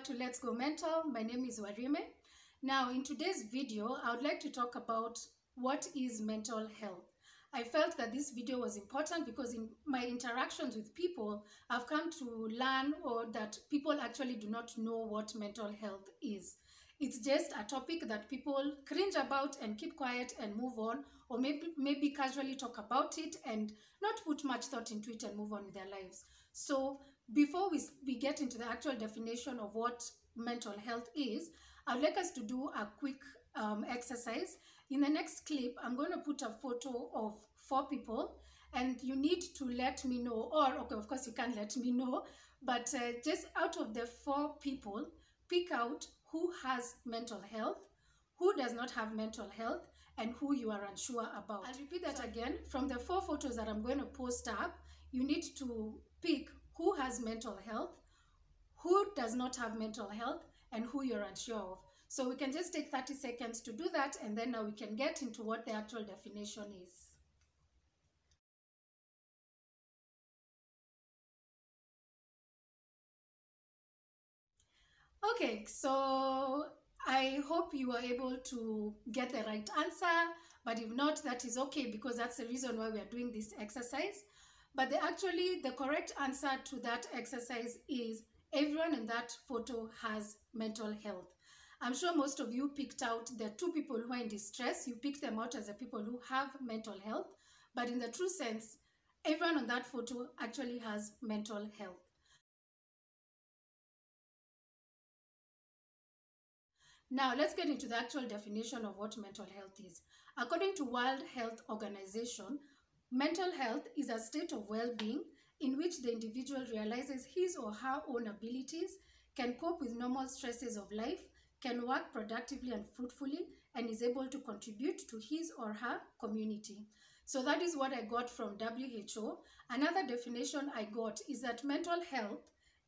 back to Let's Go Mental. My name is Warime. Now, in today's video, I would like to talk about what is mental health. I felt that this video was important because in my interactions with people, I've come to learn or that people actually do not know what mental health is. It's just a topic that people cringe about and keep quiet and move on, or maybe maybe casually talk about it and not put much thought into it and move on with their lives. So before we, we get into the actual definition of what mental health is, I'd like us to do a quick um, exercise. In the next clip, I'm going to put a photo of four people and you need to let me know, or okay, of course you can't let me know, but uh, just out of the four people, pick out who has mental health, who does not have mental health, and who you are unsure about. I'll repeat that again. From the four photos that I'm going to post up, you need to pick who has mental health, who does not have mental health, and who you're unsure of. So we can just take 30 seconds to do that, and then now we can get into what the actual definition is. Okay, so I hope you were able to get the right answer, but if not, that is okay because that's the reason why we are doing this exercise. But the, actually, the correct answer to that exercise is everyone in that photo has mental health. I'm sure most of you picked out the two people who are in distress. You picked them out as the people who have mental health. But in the true sense, everyone on that photo actually has mental health. Now, let's get into the actual definition of what mental health is. According to World Health Organization, mental health is a state of well-being in which the individual realizes his or her own abilities, can cope with normal stresses of life, can work productively and fruitfully, and is able to contribute to his or her community. So that is what I got from WHO. Another definition I got is that mental health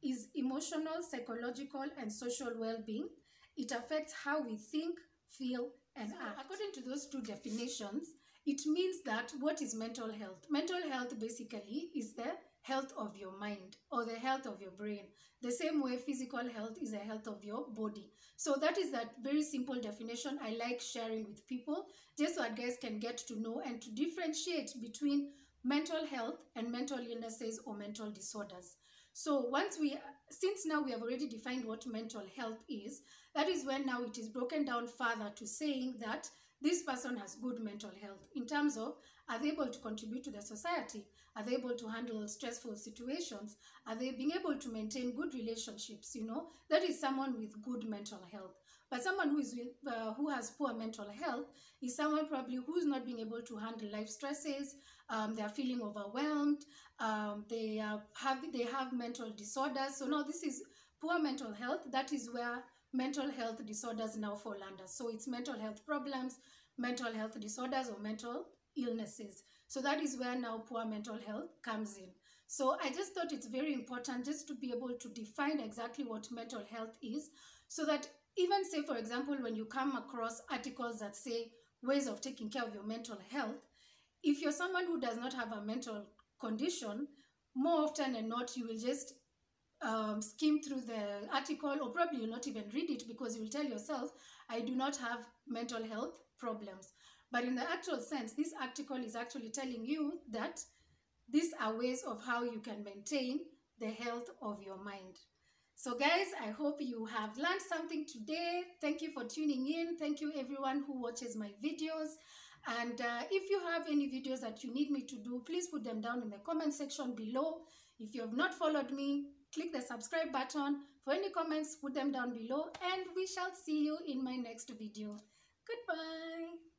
is emotional, psychological, and social well-being it affects how we think, feel, and so, act. According to those two definitions, it means that what is mental health? Mental health basically is the health of your mind or the health of your brain. The same way physical health is the health of your body. So that is that very simple definition I like sharing with people just so that guys can get to know and to differentiate between mental health and mental illnesses or mental disorders. So once we, since now we have already defined what mental health is, that is when now it is broken down further to saying that this person has good mental health in terms of are they able to contribute to the society? Are they able to handle stressful situations? Are they being able to maintain good relationships? You know, that is someone with good mental health. But someone who is with, uh, who has poor mental health is someone probably who's not being able to handle life stresses. Um, they are feeling overwhelmed. Um, they have they have mental disorders. So now this is poor mental health. That is where mental health disorders now fall under. So it's mental health problems, mental health disorders, or mental illnesses. So that is where now poor mental health comes in. So I just thought it's very important just to be able to define exactly what mental health is so that even say, for example, when you come across articles that say ways of taking care of your mental health, if you're someone who does not have a mental condition, more often than not, you will just um, skim through the article or probably you'll not even read it because you'll tell yourself, I do not have mental health problems. But in the actual sense, this article is actually telling you that these are ways of how you can maintain the health of your mind. So guys, I hope you have learned something today. Thank you for tuning in. Thank you everyone who watches my videos. And uh, if you have any videos that you need me to do, please put them down in the comment section below. If you have not followed me, click the subscribe button. For any comments, put them down below. And we shall see you in my next video. Goodbye.